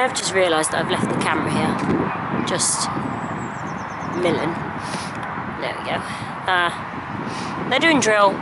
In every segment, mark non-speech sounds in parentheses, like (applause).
I have just realised that I've left the camera here. Just milling. There we go. Uh, they're doing drill.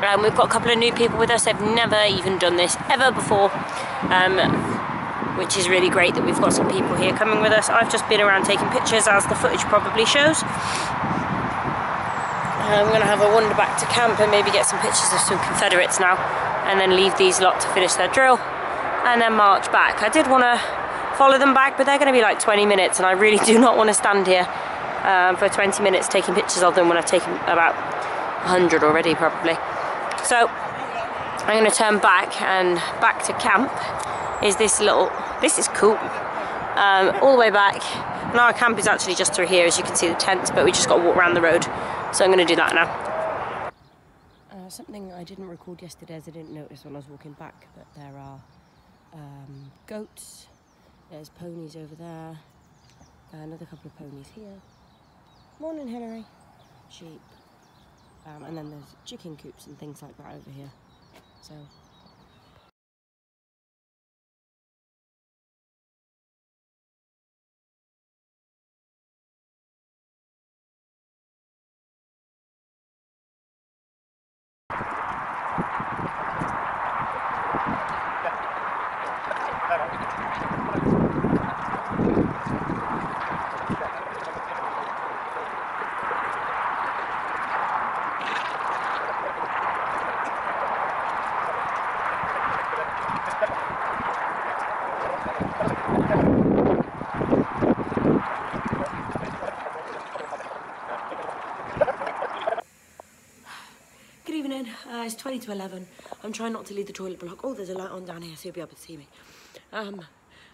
Um, we've got a couple of new people with us. They've never even done this ever before. Um, which is really great that we've got some people here coming with us. I've just been around taking pictures as the footage probably shows. I'm going to have a wander back to camp and maybe get some pictures of some Confederates now and then leave these lot to finish their drill and then march back. I did want to follow them back, but they're going to be like 20 minutes, and I really do not want to stand here um, for 20 minutes taking pictures of them when I've taken about 100 already, probably. So I'm going to turn back, and back to camp is this little. This is cool. Um, all the way back. Now our camp is actually just through here, as you can see the tent, but we just got to walk around the road. So I'm going to do that now. Uh, something I didn't record yesterday, as I didn't notice when I was walking back, but there are um, goats there's ponies over there. Another couple of ponies here. Morning, Hillary. Sheep. Um, and then there's chicken coops and things like that over here. So Good it's 20 to 11. I'm trying not to leave the toilet block. Oh, there's a light on down here, so you'll be able to see me. Um,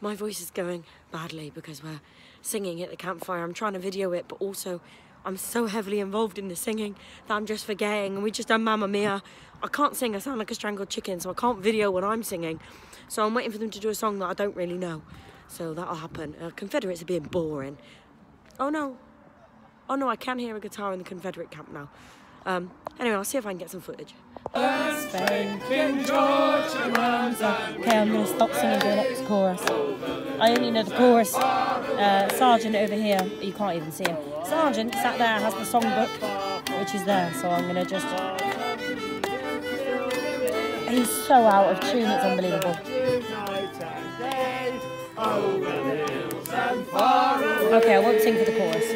my voice is going badly because we're singing at the campfire. I'm trying to video it, but also I'm so heavily involved in the singing that I'm just forgetting. And we just done Mamma Mia. I can't sing. I sound like a strangled chicken, so I can't video when I'm singing. So I'm waiting for them to do a song that I don't really know. So that'll happen. Uh, Confederates are being boring. Oh no. Oh no, I can hear a guitar in the Confederate camp now. Um, anyway, I'll see if I can get some footage. Okay, I'm going to stop singing the next chorus. I only know the chorus. Uh, Sergeant over here, you can't even see him. Sergeant sat there, has the songbook, which is there, so I'm going to just. He's so out of tune, it's unbelievable. Okay, I won't sing for the chorus.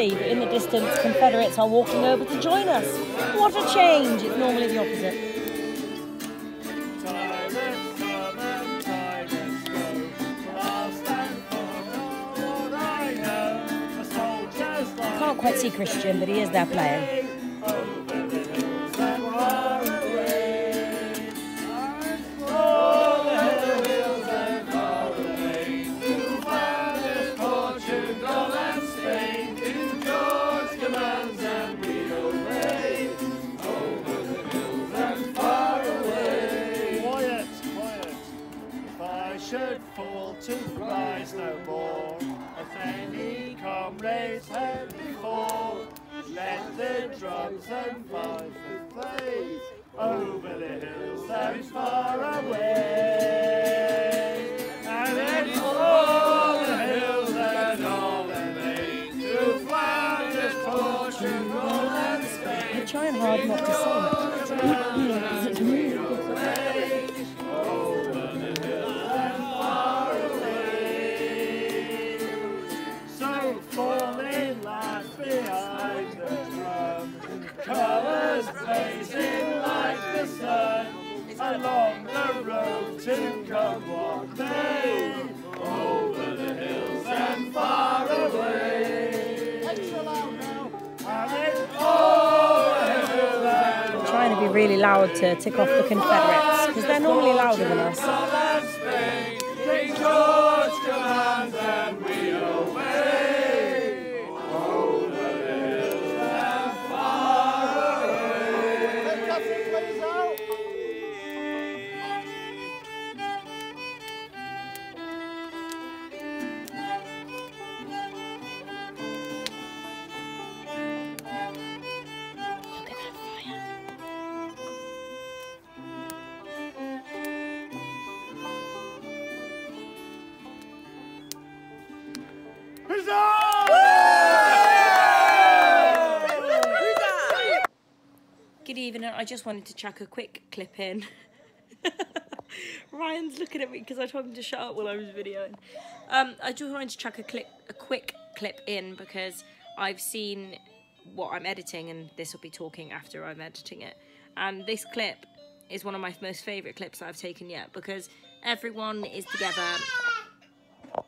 See, but in the distance, Confederates are walking over to join us. What a change! It's normally the opposite. Can't quite see Christian, but he is there playing. Let the drums and fifes play over the hills and far away. And it's all the hills and all the way to Flanders, Portugal and Spain. I'm trying hard not to sing. Be really loud to tick off the Confederates because they're normally louder than us. Good evening. I just wanted to chuck a quick clip in. (laughs) Ryan's looking at me because I told him to shut up while I was videoing. Um, I just wanted to chuck a clip, a quick clip in because I've seen what I'm editing, and this will be talking after I'm editing it. And this clip is one of my most favourite clips that I've taken yet because everyone is together.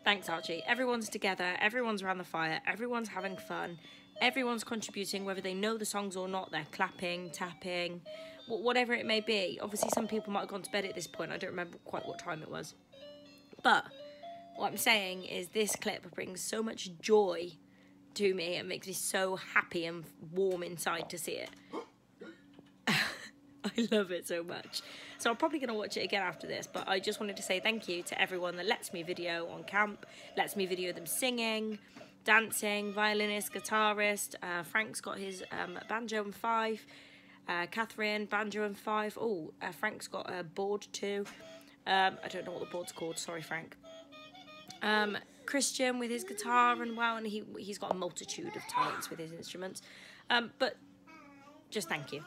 Thanks, Archie. Everyone's together, everyone's around the fire, everyone's having fun, everyone's contributing, whether they know the songs or not. They're clapping, tapping, whatever it may be. Obviously, some people might have gone to bed at this point. I don't remember quite what time it was. But what I'm saying is, this clip brings so much joy to me and makes me so happy and warm inside to see it. (laughs) I love it so much. So I'm probably going to watch it again after this, but I just wanted to say thank you to everyone that lets me video on camp, lets me video them singing, dancing, violinist, guitarist. Uh, Frank's got his um, banjo and fife. Uh, Catherine, banjo and fife. Oh, uh, Frank's got a board too. Um, I don't know what the board's called. Sorry, Frank. Um, Christian with his guitar and wow, and he he's got a multitude of talents with his instruments. Um, but just thank you.